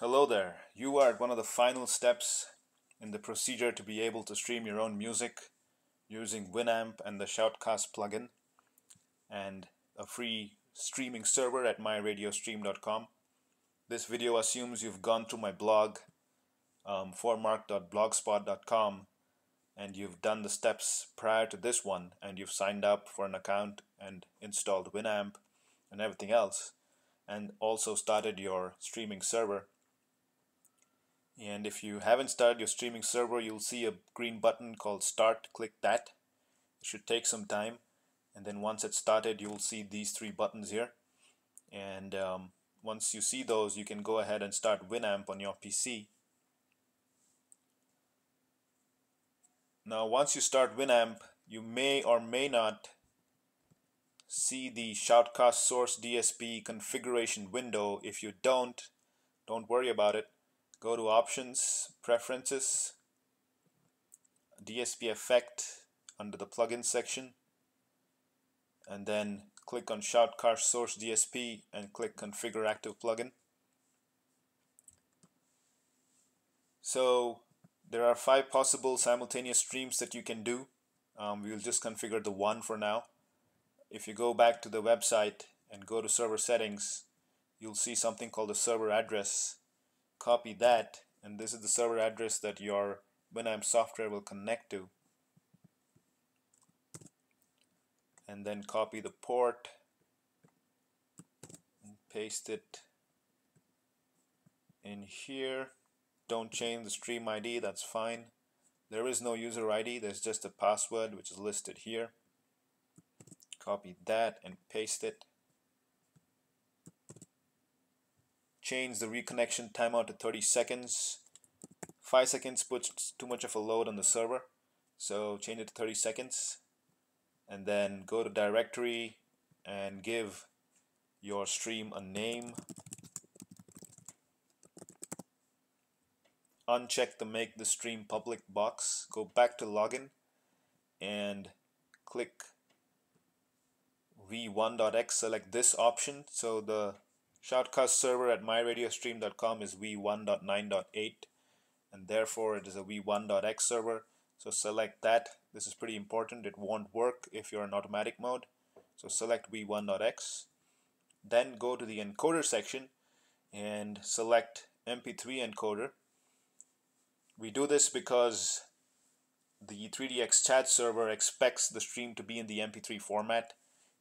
Hello there. You are at one of the final steps in the procedure to be able to stream your own music using Winamp and the Shoutcast plugin and a free streaming server at myradiostream.com. This video assumes you've gone through my blog um, fourmark.blogspot.com and you've done the steps prior to this one and you've signed up for an account and installed Winamp and everything else and also started your streaming server and if you haven't started your streaming server you'll see a green button called start. Click that. It should take some time. And then once it's started you'll see these three buttons here. And um, once you see those you can go ahead and start Winamp on your PC now once you start Winamp you may or may not see the Shoutcast source DSP configuration window. If you don't don't worry about it go to options preferences DSP effect under the plugin section and then click on Shoutcast source DSP and click configure active plugin. So there are five possible simultaneous streams that you can do. Um, we will just configure the one for now. If you go back to the website and go to server settings you'll see something called the server address copy that and this is the server address that your Winamp software will connect to. And then copy the port and paste it in here. Don't change the stream ID that's fine. There is no user ID there's just a password which is listed here. Copy that and paste it change the reconnection timeout to 30 seconds. 5 seconds puts too much of a load on the server so change it to 30 seconds. And then go to directory and give your stream a name. Uncheck the make the stream public box. Go back to login and click v1.x select this option. So the Shoutcast server at myradiostream.com is v1.9.8 and therefore it is a v1.x server. So select that. This is pretty important. It won't work if you're in automatic mode. So select v1.x. Then go to the encoder section and select MP3 encoder. We do this because the 3DX chat server expects the stream to be in the MP3 format.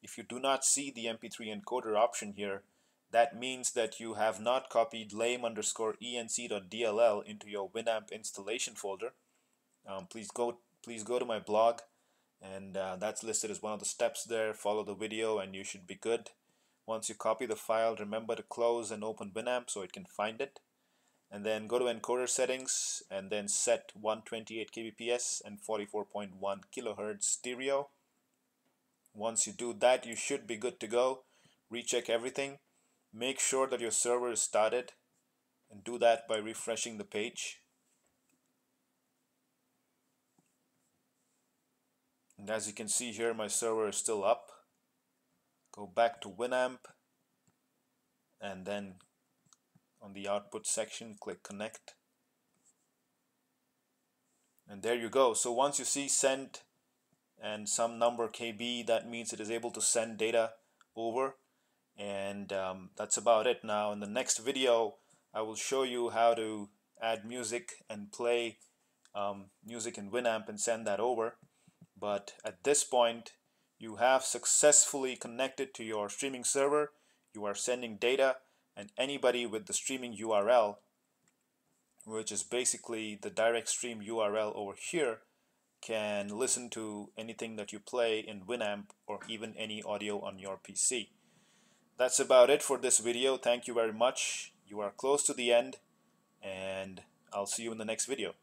If you do not see the MP3 encoder option here, that means that you have not copied lame underscore enc.dll into your Winamp installation folder. Um, please go please go to my blog and uh, that's listed as one of the steps there. Follow the video and you should be good. Once you copy the file, remember to close and open Winamp so it can find it. And then go to encoder settings and then set 128 kbps and 44.1 kilohertz stereo. Once you do that, you should be good to go. Recheck everything make sure that your server is started and do that by refreshing the page. And as you can see here my server is still up. Go back to Winamp and then on the output section click connect. And there you go. So once you see sent and some number KB that means it is able to send data over and um, that's about it. Now in the next video I will show you how to add music and play um, music in Winamp and send that over. But at this point you have successfully connected to your streaming server. You are sending data and anybody with the streaming URL which is basically the direct stream URL over here can listen to anything that you play in Winamp or even any audio on your PC that's about it for this video. Thank you very much. You are close to the end and I'll see you in the next video.